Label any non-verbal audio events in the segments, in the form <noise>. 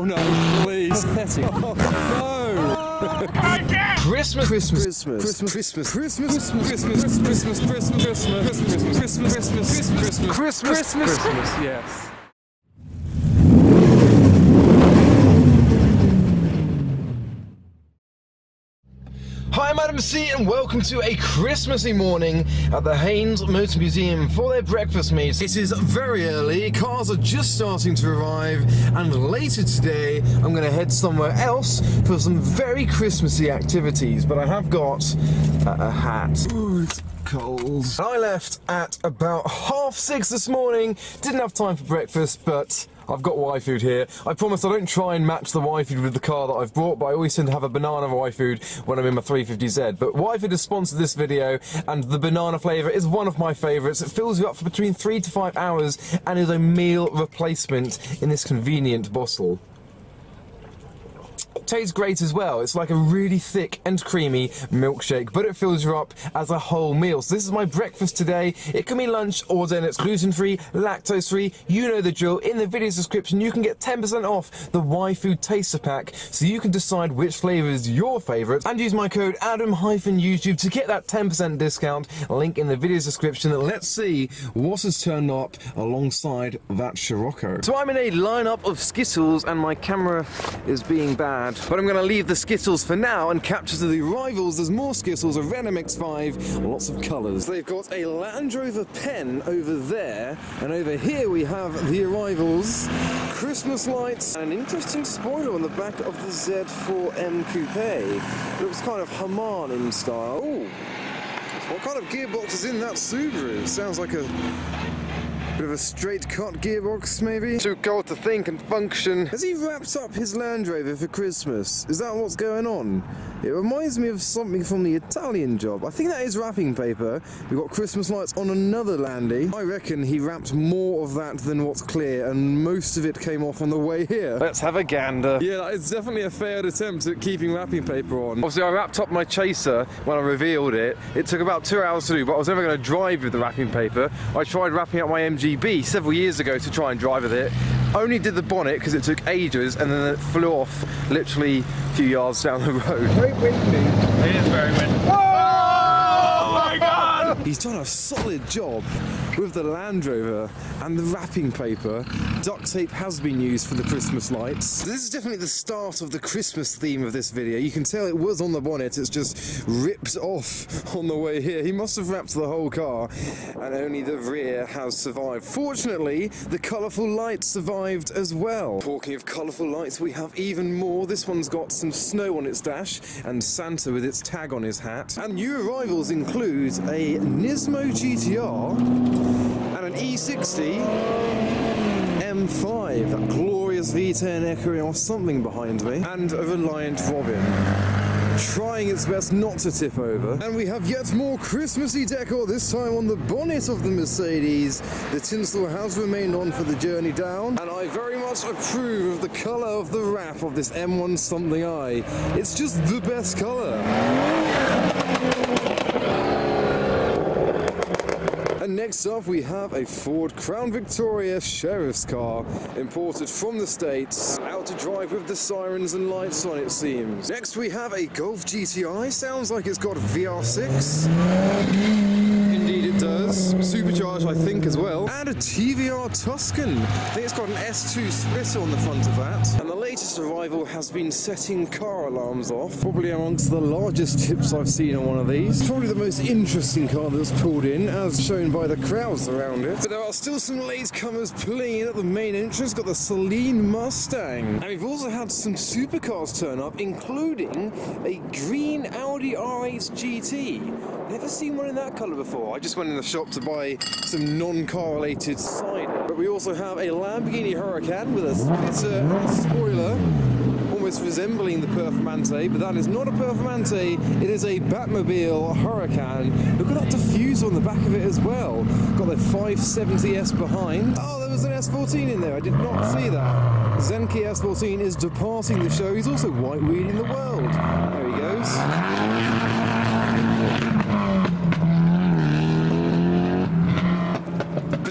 Oh no, please. Pathetic. Oh, no. Christmas, Christmas, Christmas, Christmas, Christmas, Christmas, Christmas, Christmas, Christmas, Christmas, Christmas, Christmas, Christmas, Christmas, Christmas, Christmas, Christmas, yes. Adam C, and welcome to a Christmassy morning at the Haynes Motor Museum for their breakfast meet. It is very early, cars are just starting to arrive, and later today I'm going to head somewhere else for some very Christmassy activities. But I have got a, a hat. Ooh. I left at about half six this morning, didn't have time for breakfast, but I've got YFood here. I promise I don't try and match the YFood with the car that I've brought, but I always tend to have a banana YFood when I'm in my 350Z. But YFood has sponsored this video, and the banana flavour is one of my favourites. It fills you up for between three to five hours and is a meal replacement in this convenient bottle tastes great as well. It's like a really thick and creamy milkshake, but it fills you up as a whole meal. So this is my breakfast today. It can be lunch or dinner. It's gluten-free, lactose-free. You know the drill. In the video description, you can get 10% off the YFood Taster Pack, so you can decide which flavour is your favourite, and use my code ADAM-YouTube to get that 10% discount. Link in the video's description. Let's see what has turned up alongside that Scirocco. So I'm in a lineup of Skittles, and my camera is being bad. But I'm going to leave the Skittles for now and capture the rivals. There's more Skittles, a Venom X5, lots of colours. They've got a Land Rover pen over there, and over here we have the arrivals, Christmas lights, and an interesting spoiler on the back of the Z4M Coupe. Looks kind of Hamann in style. Ooh. What kind of gearbox is in that Subaru? Sounds like a Bit of a straight cut gearbox, maybe? Too cold to think and function. Has he wrapped up his Land Rover for Christmas? Is that what's going on? It reminds me of something from the Italian job. I think that is wrapping paper. We've got Christmas lights on another Landy. I reckon he wrapped more of that than what's clear, and most of it came off on the way here. Let's have a gander. Yeah, it's definitely a failed attempt at keeping wrapping paper on. Obviously, I wrapped up my chaser when I revealed it. It took about two hours to do, but I was never going to drive with the wrapping paper. I tried wrapping up my MGB several years ago to try and drive with it. Only did the bonnet because it took ages and then it flew off literally a few yards down the road. Very windy. It is very windy. Oh my god! He's done a solid job with the Land Rover and the wrapping paper. Duct tape has been used for the Christmas lights. This is definitely the start of the Christmas theme of this video. You can tell it was on the bonnet, it's just ripped off <laughs> on the way here. He must have wrapped the whole car and only the rear has survived. Fortunately, the colourful lights survived as well. Talking of colourful lights, we have even more. This one's got some snow on its dash and Santa with its tag on his hat. And new arrivals include a Nismo GTR and an E60 M5, that glorious V10 echoing off something behind me, and a Reliant Robin trying its best not to tip over. And we have yet more Christmassy decor, this time on the bonnet of the Mercedes. The tinsel has remained on for the journey down, and I very much approve of the colour of the wrap of this M1 something I. It's just the best colour. Next up we have a Ford Crown Victoria Sheriff's car, imported from the States, out to drive with the sirens and lights on it seems. Next we have a Golf GTI, sounds like it's got VR6. Does. Supercharged I think as well. And a TVR Tuscan. I think it's got an S2 splitter on the front of that. And the latest arrival has been setting car alarms off. Probably amongst the largest tips I've seen on one of these. Probably the most interesting car that's pulled in, as shown by the crowds around it. But there are still some latecomers pulling in at the main entrance. Got the Saleen Mustang. And we've also had some supercars turn up, including a green Audi R8 GT. Never seen one in that colour before. I just went in the shop to buy some non-correlated cider. But we also have a Lamborghini Huracan with a splitter and a spoiler almost resembling the Performante, but that is not a Performante, it is a Batmobile Huracan. Look at that diffuser on the back of it as well. Got the 570S behind. Oh, there was an S14 in there, I did not see that. Zenki S14 is departing the show, he's also white wheeling the world. There he goes.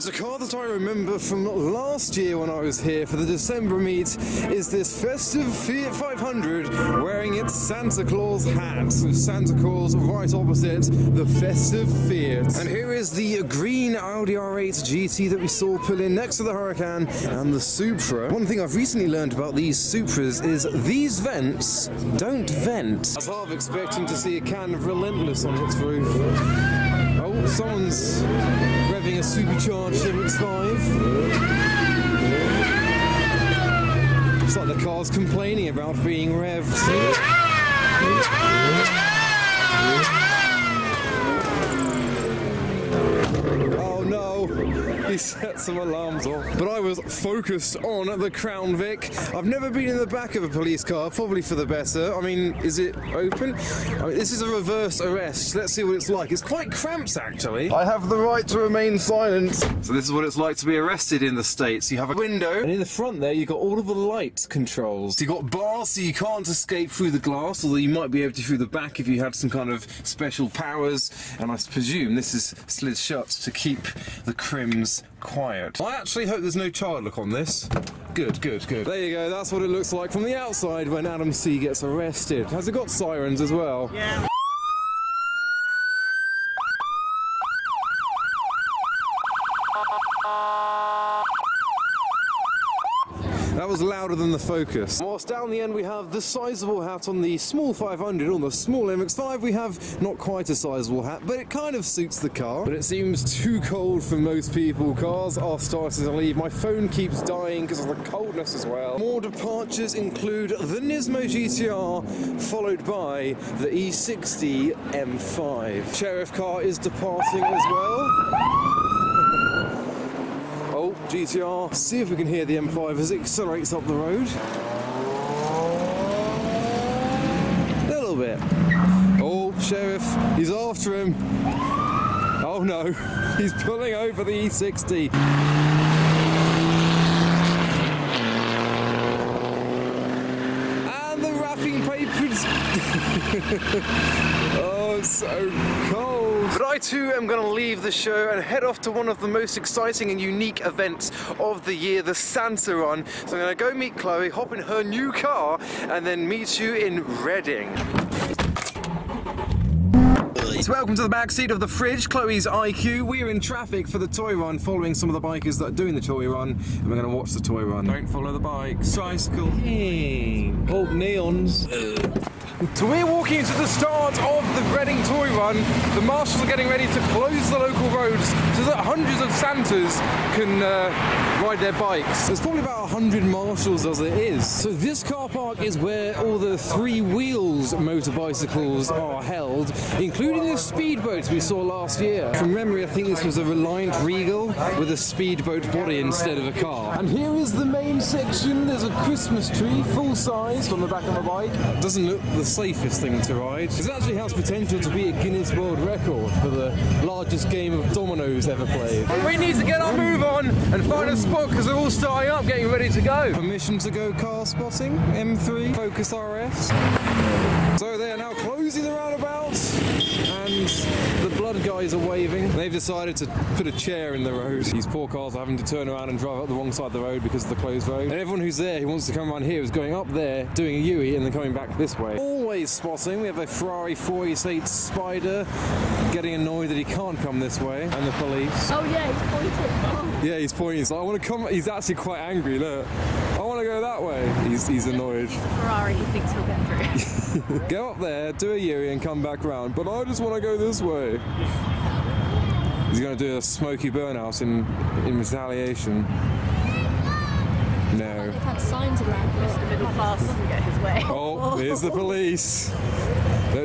A car that I remember from last year when I was here for the December meet is this festive Fiat 500 wearing its Santa Claus hat with Santa Claus right opposite the festive Fiat. And here is the green Audi R8 GT that we saw pull in next to the Huracan and the Supra. One thing I've recently learned about these Supras is these vents don't vent. I was half expecting to see a can of Relentless on its roof. Oh, someone's revving a supercharged MX-5. It's like the car's complaining about being revved. Set <laughs> some alarms off. But I was focused on the Crown Vic. I've never been in the back of a police car, probably for the better. I mean, is it open? I mean, this is a reverse arrest. Let's see what it's like. It's quite cramped, actually. I have the right to remain silent. So this is what it's like to be arrested in the States. You have a window, and in the front there, you've got all of the light controls. You've got bars, so you can't escape through the glass, although you might be able to through the back if you had some kind of special powers. And I presume this is slid shut to keep the crims quiet. I actually hope there's no child look on this. Good, good, good. There you go, that's what it looks like from the outside when Adam C gets arrested. Has it got sirens as well? Yeah. That was louder than the Focus. Whilst down the end we have the sizable hat on the small 500. On the small MX-5 we have not quite a sizable hat, but it kind of suits the car. But it seems too cold for most people. Cars are starting to leave. My phone keeps dying because of the coldness as well. More departures include the Nismo GTR, followed by the E60 M5. Sheriff car is departing as well. GTR. See if we can hear the M5 as it accelerates up the road. A little bit. Oh, Sheriff, he's after him. Oh no, <laughs> he's pulling over the E E60. And the wrapping papers. <laughs> oh, it's so cold. Too am going to leave the show and head off to one of the most exciting and unique events of the year, the Santa Run. So I'm going to go meet Chloe, hop in her new car, and then meet you in Reading. So welcome to the back seat of the fridge, Chloe's IQ. We're in traffic for the toy run, following some of the bikers that are doing the toy run, and we're going to watch the toy run. Don't follow the bikes. Tricycle. Hey. Oh, neons. Uh. So we're walking to the start of the Reading Toy Run. The marshals are getting ready to close the local roads so that hundreds of Santas can uh, ride their bikes. There's probably about 100 marshals as it is. So this car park is where all the three wheels motor bicycles are held, including the speedboats we saw last year. From memory, I think this was a Reliant Regal with a speedboat body instead of a car. And here is the main section. There's a Christmas tree, full size, on the back of a bike. Doesn't look the safest thing to ride. It actually has potential to be a Guinness World Record for the largest game of dominoes ever played. We need to get our move on and find a spot because they're all starting up, getting ready to go. Permission to go car spotting, M3, Focus RS. So they are now closing the roundabout the blood guys are waving. They've decided to put a chair in the road. These poor cars are having to turn around and drive up the wrong side of the road because of the closed road. And everyone who's there who wants to come around here is going up there, doing a Yui, and then coming back this way. Always spotting. We have a Ferrari 488 Spider getting annoyed that he can't come this way, and the police. Oh yeah, he's pointing. Oh. Yeah, he's pointing. He's like, I want to come. He's actually quite angry. Look, I want to go that way. He's he's annoyed. He's a Ferrari. He thinks he'll get through. <laughs> <laughs> Go up there, do a Yuri, and come back round. But I just want to go this way. He's going to do a smoky burnout in in retaliation. No. They've had signs around. The middle class doesn't get his way. Oh, here's the police.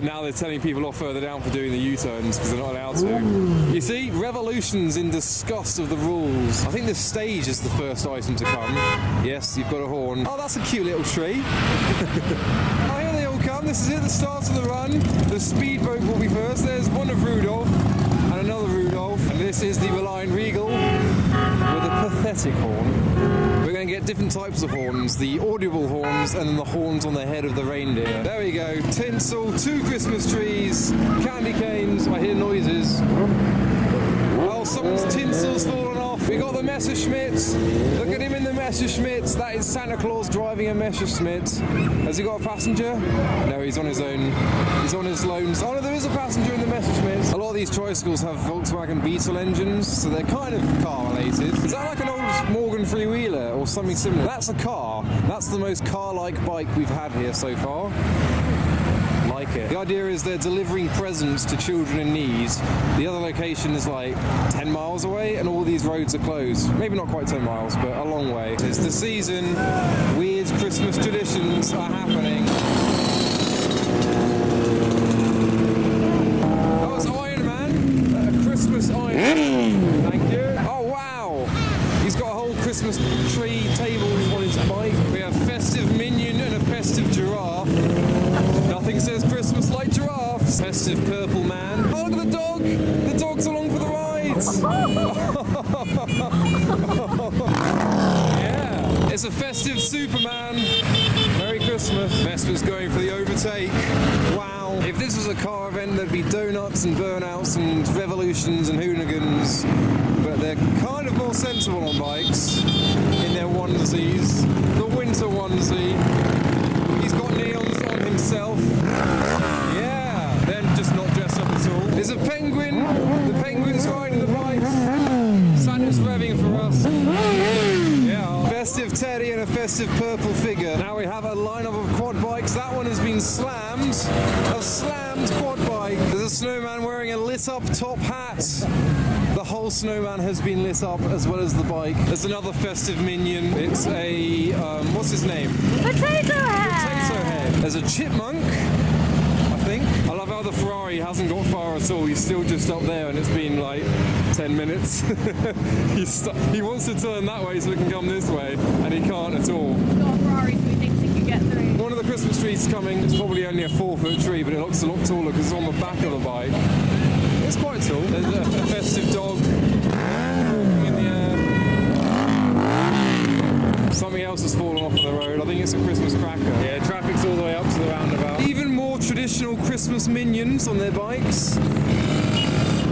Now they're telling people off further down for doing the U-turns because they're not allowed to. You see, revolutions in disgust of the rules. I think the stage is the first item to come. Yes, you've got a horn. Oh, that's a cute little tree. <laughs> oh, here they all come. This is at the start of the run. The speedboat will be first. There's one of Rudolph and another Rudolph. And this is the Reliant Regal with a pathetic horn. We're going to get different types of horns, the audible horns and then the horns on the head of the reindeer. There we go, tinsel, two Christmas trees, candy canes, I hear noises. Oh, someone's tinsel's fallen. We got the Messerschmitts. Look at him in the Messerschmitts. That is Santa Claus driving a Messerschmitt. Has he got a passenger? No, he's on his own. He's on his loans. Oh no, there is a passenger in the Messerschmitt. A lot of these tricycles have Volkswagen Beetle engines, so they're kind of car related. Is that like an old Morgan three-wheeler or something similar? That's a car. That's the most car-like bike we've had here so far it. The idea is they're delivering presents to children in need. The other location is like 10 miles away, and all these roads are closed. Maybe not quite 10 miles, but a long way. It's the season. Weird Christmas traditions are happening. Oh, it's Iron Man. A Christmas Iron. Thank you. Oh, wow. He's got a whole Christmas tree table on his bike. We have festive minion and a festive giraffe. Nothing says Christmas like giraffes. Festive purple man. Oh, look at the dog. The dog's along for the ride. yeah. It's a festive Superman. Merry Christmas. Vespa's going for the overtake. Wow. If this was a car event, there'd be donuts and burnouts and revolutions and hoonigans. But they're kind of more sensible on bikes in their onesies. The winter onesie. He's got neons on himself. Yeah, then just not dressed up at all. There's a penguin. The penguin's riding the bike. Santa's revving for us. Yeah. Festive teddy and a festive purple figure. Now we have a lineup of quad bikes. That one has been slammed. A slammed quad bike. There's a snowman wearing a lit up top hat. The whole snowman has been lit up as well as the bike. There's another festive minion. It's a um, what's his name? Potato head! Potato head. There's a chipmunk. I think. I love how the Ferrari hasn't got far at all. He's still just up there, and it's been like 10 minutes. <laughs> He's he wants to turn that way so we can come this way, and he can't at all. Got a Ferrari so he thinks he can get through. One of the Christmas trees coming. It's probably only a four foot tree, but it looks a lot taller because it's on the back of the bike. It's quite tall. There's a, a festive dog in the air. Something else has fallen off of the road. I think it's a Christmas cracker. Yeah, traffic's all the way up to the roundabout. Even more traditional Christmas minions on their bikes.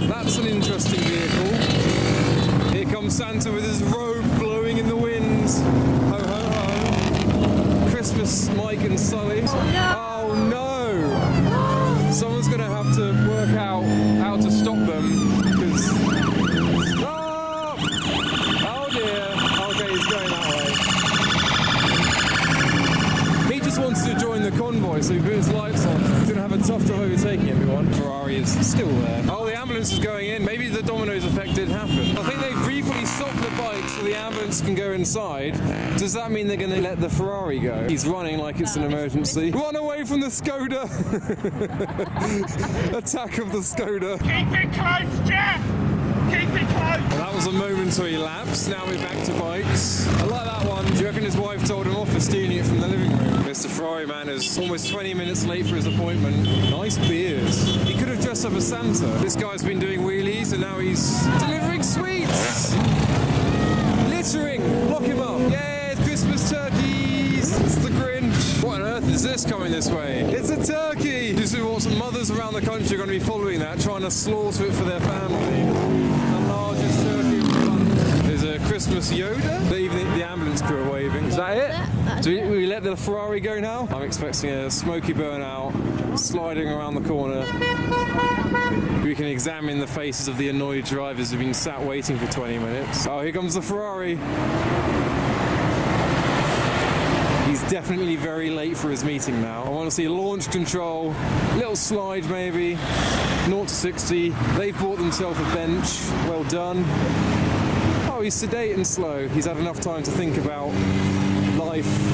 That's an interesting vehicle. Here comes Santa with his robe blowing in the wind. Ho ho ho. Christmas Mike and Sulley. Oh no! Oh, Someone's gonna have to work out how to stop them because. Oh! Oh dear! Okay, he's going that way. He just wants to join the convoy, so he put his lights on. He's gonna have a tough time overtaking everyone. Ferrari is still there. Oh, the ambulance is going in. Maybe the dominoes effect did happen. I think they've briefly stopped the bike so the ambulance can go inside. Does that mean they're gonna let the Ferrari go? He's running like it's an emergency. Run away from the Skoda! <laughs> Attack of the Skoda. Keep it close, Jeff! Keep it close! Well, that was a momentary lapse. Now we're back to bikes. I like that one. Do you reckon his wife told him off for stealing it from the living room? Mr. Ferrari man is almost 20 minutes late for his appointment. Nice beard. He could have dressed up as Santa. This guy's been doing wheelies and now he's delivering sweets. Littering. Lock him up. Yeah, Christmas turkeys. It's the Grinch. What on earth is this coming this way? It's a turkey. This is what mothers around the country are going to be following that, trying to slaughter it for their family. The largest turkey the. There's a Christmas Yoda. Do we, we let the Ferrari go now? I'm expecting a smoky burnout, sliding around the corner. We can examine the faces of the annoyed drivers who've been sat waiting for 20 minutes. Oh, here comes the Ferrari. He's definitely very late for his meeting now. I want to see launch control, little slide maybe, 0 to 60. They've bought themselves a bench. Well done. Oh, he's sedate and slow. He's had enough time to think about life,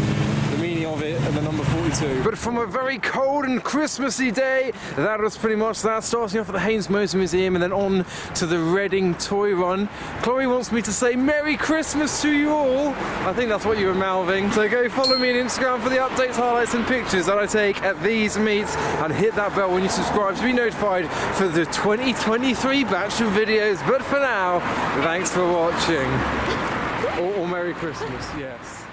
it, and the number 42. But from a very cold and Christmassy day, that was pretty much that. Starting off at the Haynes Motor Museum and then on to the Reading Toy Run. Chloe wants me to say Merry Christmas to you all. I think that's what you were mouthing. So go follow me on Instagram for the updates, highlights, and pictures that I take at these meets, and hit that bell when you subscribe to be notified for the 2023 batch of videos. But for now, thanks for watching. Or, or Merry Christmas, yes.